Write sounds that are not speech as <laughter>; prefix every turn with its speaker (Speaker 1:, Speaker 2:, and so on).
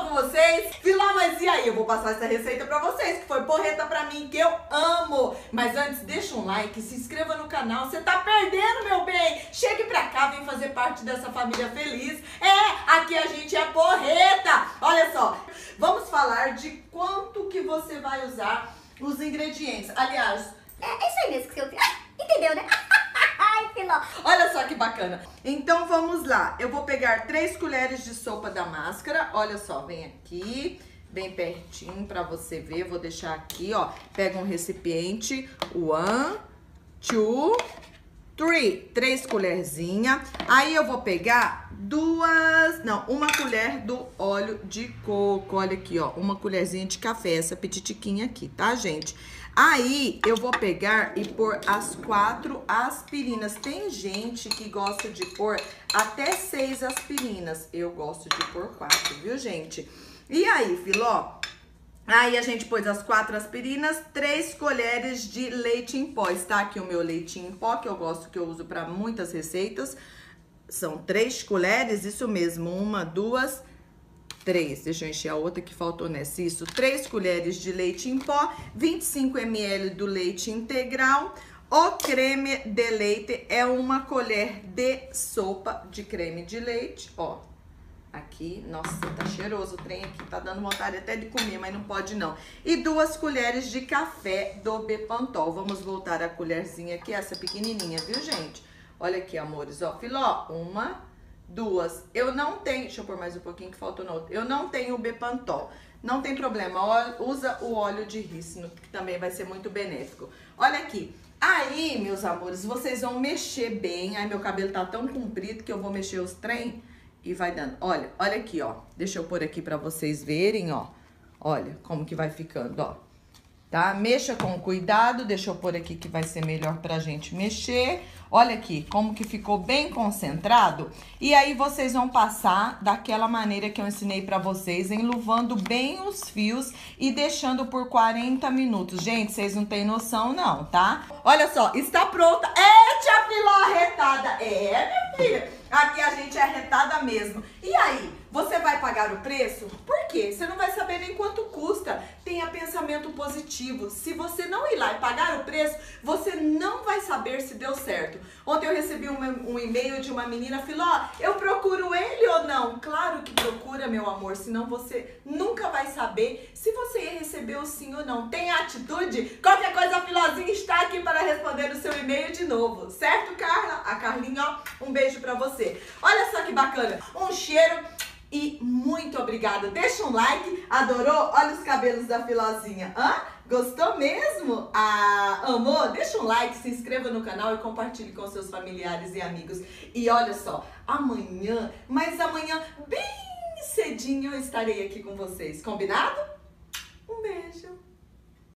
Speaker 1: com vocês? Filó, mas e aí? Eu vou passar essa receita pra vocês, que foi porreta pra mim, que eu amo. Mas antes, deixa um like, se inscreva no canal. Você tá perdendo, meu bem. Chegue pra cá, vem fazer parte dessa família feliz. É, aqui a gente é porreta. Olha só, vamos falar de quanto que você vai usar os ingredientes. Aliás,
Speaker 2: É, é isso aí mesmo que eu... Entendeu, né? Ai, <laughs> Filó.
Speaker 1: Olha só que bacana. Então vamos lá. Eu vou pegar três colheres de sopa da máscara. Olha só, vem aqui, bem pertinho pra você ver. Vou deixar aqui, ó. Pega um recipiente. One, two, three. Três colherzinhas. Aí eu vou pegar duas, não, uma colher do óleo de coco. Olha aqui, ó. Uma colherzinha de café, essa petitiquinha aqui, tá, gente? Aí eu vou pegar e pôr as quatro aspirinas. Tem gente que gosta de pôr até seis aspirinas. Eu gosto de pôr quatro, viu, gente? E aí, Filó? Aí a gente pôs as quatro aspirinas, três colheres de leite em pó. Está aqui o meu leitinho em pó, que eu gosto, que eu uso para muitas receitas. São três colheres, isso mesmo, uma, duas, três. Deixa eu encher a outra que faltou nessa. Isso, três colheres de leite em pó, 25 ml do leite integral. O creme de leite é uma colher de sopa de creme de leite, ó. Aqui, nossa, tá cheiroso o trem aqui, tá dando vontade até de comer, mas não pode não. E duas colheres de café do Bepantol. Vamos voltar a colherzinha aqui, essa pequenininha, viu, gente? Olha aqui, amores, ó, filó, uma, duas. Eu não tenho, deixa eu pôr mais um pouquinho que faltou no outro. Eu não tenho Bepantol. Não tem problema, usa o óleo de rícino, que também vai ser muito benéfico. Olha aqui, aí, meus amores, vocês vão mexer bem. Ai, meu cabelo tá tão comprido que eu vou mexer os trem e vai dando. Olha, olha aqui, ó. Deixa eu pôr aqui pra vocês verem, ó. Olha como que vai ficando, ó. Tá? Mexa com cuidado. Deixa eu pôr aqui que vai ser melhor pra gente mexer. Olha aqui como que ficou bem concentrado. E aí vocês vão passar daquela maneira que eu ensinei pra vocês, enluvando bem os fios e deixando por 40 minutos. Gente, vocês não têm noção não, tá? Olha só, está pronta. É, tia Filó arretada. É, minha filha. Aqui a gente é arretada mesmo. O preço? Por quê? Você não vai saber nem quanto custa. Tenha pensamento positivo. Se você não ir lá e pagar o preço, você não vai saber se deu certo. Ontem eu recebi um, um e-mail de uma menina, falou, eu procuro ele ou não? Claro que procura, meu amor, senão você nunca vai saber se você o sim ou não. Tem atitude? Qualquer coisa, a Filozinha está aqui para responder o seu e-mail de novo. Certo, Carla? A Carlinha, ó, um beijo pra você. Olha só que bacana. Um cheiro e muito obrigada. Deixa um like. Adorou? Olha os cabelos da Filozinha. Hã? Gostou mesmo? Ah, amor? Deixa um like, se inscreva no canal e compartilhe com seus familiares e amigos. E olha só, amanhã, mas amanhã, bem cedinho, eu estarei aqui com vocês. Combinado? Um beijo.